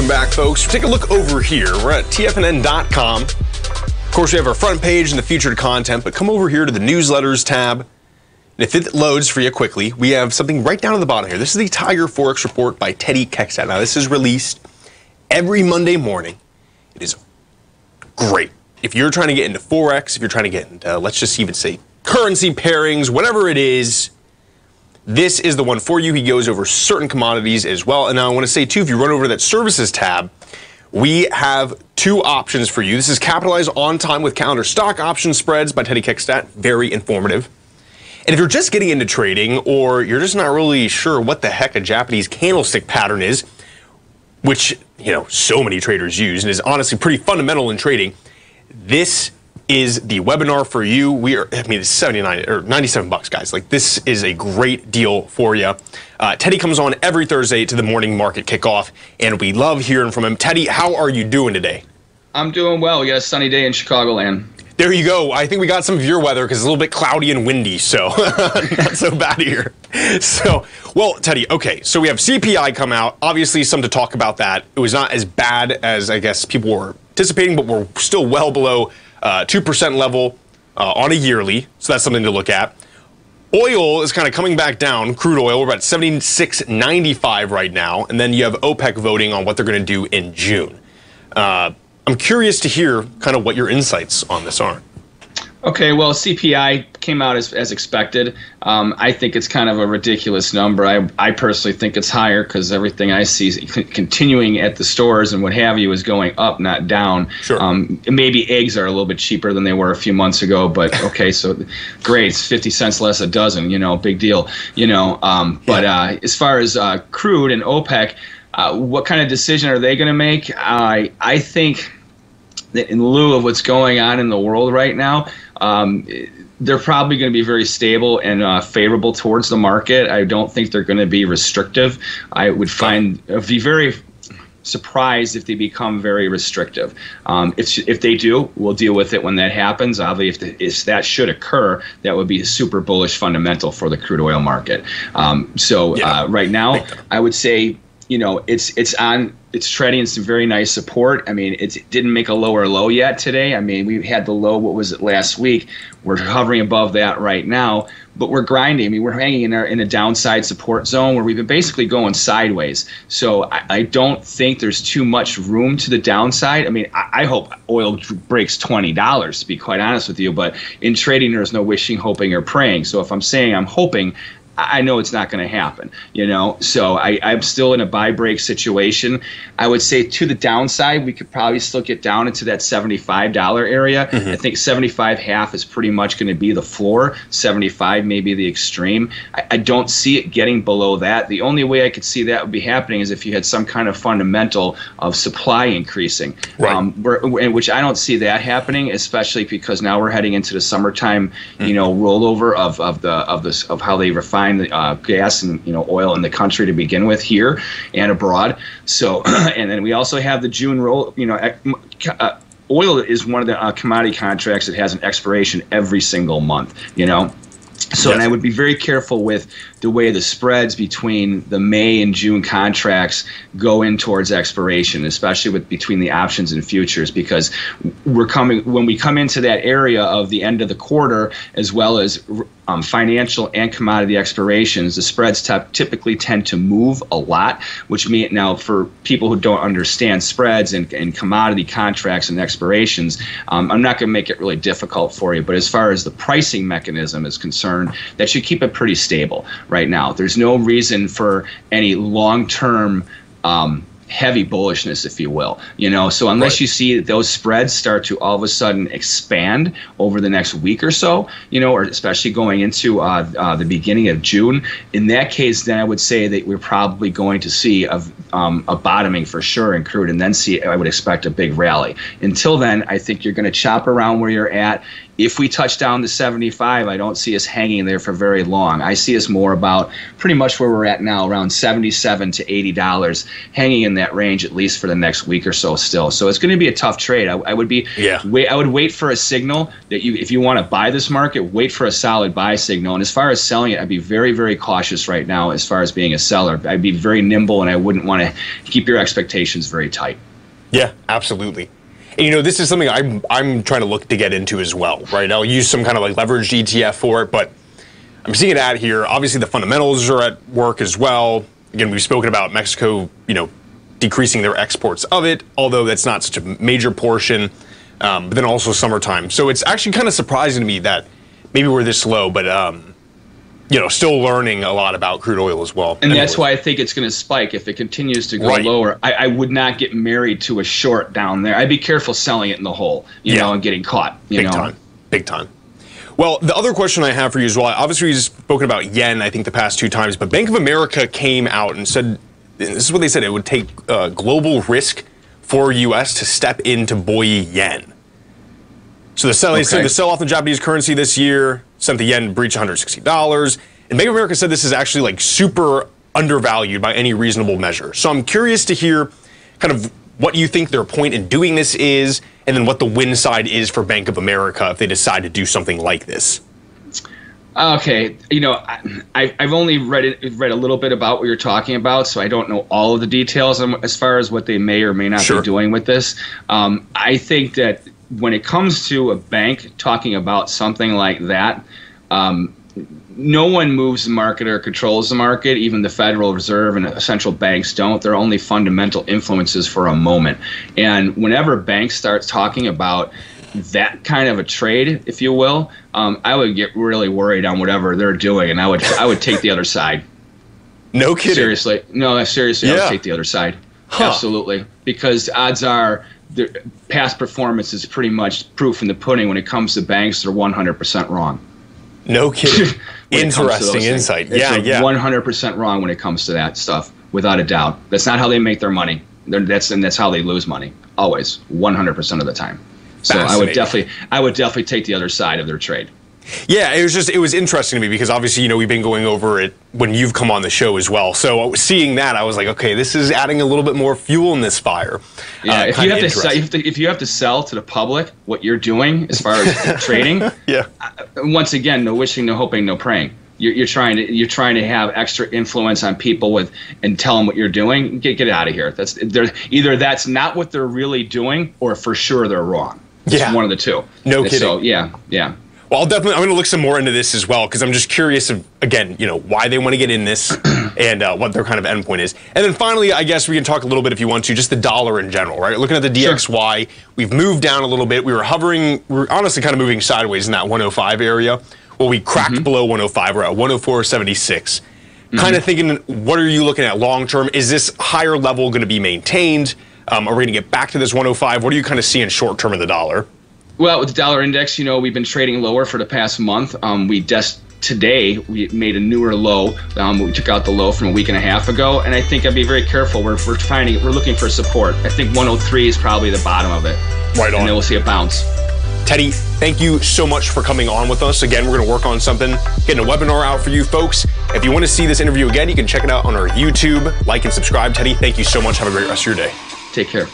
Welcome back, folks. Take a look over here. We're at tfnn.com. Of course, we have our front page and the featured content, but come over here to the newsletters tab. And if it loads for you quickly, we have something right down at the bottom here. This is the Tiger Forex Report by Teddy Kekstadt. Now, this is released every Monday morning. It is great. If you're trying to get into Forex, if you're trying to get into, let's just even say currency pairings, whatever it is, this is the one for you. He goes over certain commodities as well. And I want to say, too, if you run over to that services tab, we have two options for you. This is Capitalize on Time with Calendar Stock Option Spreads by Teddy Kekstadt. Very informative. And if you're just getting into trading or you're just not really sure what the heck a Japanese candlestick pattern is, which, you know, so many traders use and is honestly pretty fundamental in trading, this is the webinar for you. We are, I mean, it's 79 or 97 bucks, guys. Like, this is a great deal for you. Uh, Teddy comes on every Thursday to the morning market kickoff, and we love hearing from him. Teddy, how are you doing today? I'm doing well. We got a sunny day in Chicagoland. There you go. I think we got some of your weather because it's a little bit cloudy and windy, so not so bad here. So, well, Teddy, okay, so we have CPI come out. Obviously, some to talk about that. It was not as bad as I guess people were anticipating, but we're still well below uh, 2% level uh, on a yearly, so that's something to look at. Oil is kind of coming back down. Crude oil, we're about 76.95 right now, and then you have OPEC voting on what they're going to do in June. Uh, I'm curious to hear kind of what your insights on this are. Okay, well, CPI came out as, as expected. Um, I think it's kind of a ridiculous number. I, I personally think it's higher because everything I see continuing at the stores and what have you is going up, not down. Sure. Um, maybe eggs are a little bit cheaper than they were a few months ago, but okay, so great, it's 50 cents less a dozen, you know, big deal, you know. Um, but uh, as far as uh, crude and OPEC, uh, what kind of decision are they going to make? I I think that in lieu of what's going on in the world right now, um, they're probably going to be very stable and uh, favorable towards the market. I don't think they're going to be restrictive. I would find uh, be very surprised if they become very restrictive. Um, if, if they do, we'll deal with it when that happens. Obviously, if, the, if that should occur, that would be a super bullish fundamental for the crude oil market. Um, so yeah. uh, right now, I would say you know it's it's on it's trading some very nice support. I mean, it didn't make a lower low yet today. I mean, we had the low, what was it last week? We're hovering above that right now, but we're grinding. I mean, we're hanging in, our, in a downside support zone where we've been basically going sideways. So I, I don't think there's too much room to the downside. I mean, I, I hope oil breaks $20, to be quite honest with you, but in trading, there's no wishing, hoping, or praying. So if I'm saying I'm hoping, I know it's not going to happen, you know. So I, I'm still in a buy break situation. I would say to the downside, we could probably still get down into that $75 area. Mm-hmm. I think 75 half is pretty much going to be the floor. 75 may be the extreme. I, I, don't see it getting below that. The only way I could see that would be happening is if you had some kind of fundamental of supply increasing, right. um, which I don't see that happening, especially because now we're heading into the summertime, mm-hmm. you know, rollover of, of the of this of how they refine find uh, gas and you know oil in the country to begin with here and abroad. So, and then we also have the June roll. You know, uh, oil is one of the uh, commodity contracts that has an expiration every single month. You know. So, yes. and I would be very careful with the way the spreads between the May and June contracts go in towards expiration, especially with between the options and futures, because we're coming when we come into that area of the end of the quarter, as well as um, financial and commodity expirations, the spreads t- typically tend to move a lot, which mean now for people who don't understand spreads and, and commodity contracts and expirations, um, I'm not going to make it really difficult for you. But as far as the pricing mechanism is concerned, that should keep it pretty stable right now. There's no reason for any long term. Um, heavy bullishness, if you will. You know, so unless right. you see those spreads start to all of a sudden expand over the next week or so, you know, or especially going into uh, uh, the beginning of June, in that case, then I would say that we're probably going to see a, um, a bottoming for sure in crude, and then see I would expect a big rally. Until then, I think you're going to chop around where you're at if we touch down to 75, I don't see us hanging there for very long. I see us more about pretty much where we're at now, around 77 to 80 dollars, hanging in that range at least for the next week or so. Still, so it's going to be a tough trade. I, I would be, yeah. Wait, I would wait for a signal that you, if you want to buy this market, wait for a solid buy signal. And as far as selling it, I'd be very, very cautious right now. As far as being a seller, I'd be very nimble, and I wouldn't want to keep your expectations very tight. Yeah, absolutely. And you know, this is something I'm I'm trying to look to get into as well, right? I'll use some kind of like leveraged ETF for it, but I'm seeing it out here. Obviously, the fundamentals are at work as well. Again, we've spoken about Mexico, you know, decreasing their exports of it, although that's not such a major portion. Um, but then also summertime, so it's actually kind of surprising to me that maybe we're this low, but um, you know, still learning a lot about crude oil as well. And that's why I think it's going to spike if it continues to go right. lower. I, I, would not get married to a short down there. I'd be careful selling it in the hole, you yeah. know, and getting caught. You Big know? time. Big time. Well, the other question I have for you as well, obviously we've spoken about yen, I think, the past two times, but Bank of America came out and said, this is what they said, it would take uh, global risk for U.S. to step into buoy yen. So the sell, okay. said the sell off in Japanese currency this year sent the yen breach $160. And Bank of America said this is actually like super undervalued by any reasonable measure. So I'm curious to hear kind of what you think their point in doing this is, and then what the win side is for Bank of America if they decide to do something like this. Okay, you know, I, have only read it, read a little bit about what you're talking about, so I don't know all of the details as far as what they may or may not sure. be doing with this. Um, I think that when it comes to a bank talking about something like that, um, no one moves the market or controls the market. Even the Federal Reserve and central banks don't. They're only fundamental influences for a moment. And whenever banks start talking about that kind of a trade, if you will, um, I would get really worried on whatever they're doing, and I would I would take the other side. No kidding. Seriously, no, seriously, yeah. I would take the other side. Huh. Absolutely, because odds are their past performance is pretty much proof in the pudding when it comes to banks. They're 100% wrong. No kidding. Interesting insight. Things. Yeah, yeah. 100% wrong when it comes to that stuff, without a doubt. That's not how they make their money. They're, that's and that's how they lose money. Always, 100% of the time. So I would definitely, I would definitely take the other side of their trade. Yeah, it was just it was interesting to me because obviously you know we've been going over it when you've come on the show as well. So seeing that, I was like, okay, this is adding a little bit more fuel in this fire. Yeah, uh, if you have to sell, you have to, if you have to sell to the public what you're doing as far as trading, yeah. Uh, once again, no wishing, no hoping, no praying. You're, you're, trying to you're trying to have extra influence on people with and tell them what you're doing. Get get out of here. That's either that's not what they're really doing, or for sure they're wrong. It's yeah, one of the two. No kidding. So yeah, yeah. Well, I'll definitely. I'm going to look some more into this as well because I'm just curious of again, you know, why they want to get in this and uh, what their kind of endpoint is. And then finally, I guess we can talk a little bit if you want to, just the dollar in general, right? Looking at the DXY, sure. we've moved down a little bit. We were hovering. We are honestly kind of moving sideways in that 105 area. Well, we cracked mm-hmm. below 105. We're at 104.76. Mm-hmm. Kind of thinking, what are you looking at long term? Is this higher level going to be maintained? Um, are we going to get back to this 105? What are you kind of seeing short term in the dollar? Well, with the dollar index, you know, we've been trading lower for the past month. Um, we just today we made a newer low. Um, we took out the low from a week and a half ago, and I think I'd be very careful. We're, we're finding we're looking for support. I think 103 is probably the bottom of it. Right on. And then we'll see a bounce. Teddy, thank you so much for coming on with us. Again, we're going to work on something, getting a webinar out for you folks. If you want to see this interview again, you can check it out on our YouTube. Like and subscribe. Teddy, thank you so much. Have a great rest of your day. Take care.